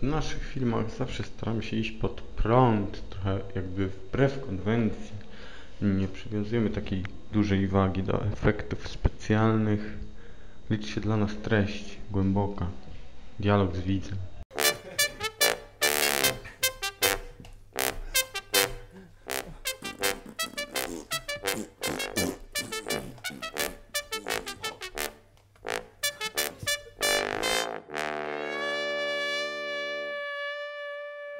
w naszych filmach zawsze staramy się iść pod prąd, trochę jakby wbrew konwencji. Nie przywiązujemy takiej dużej wagi do efektów specjalnych. Liczy się dla nas treść głęboka, dialog z widzem.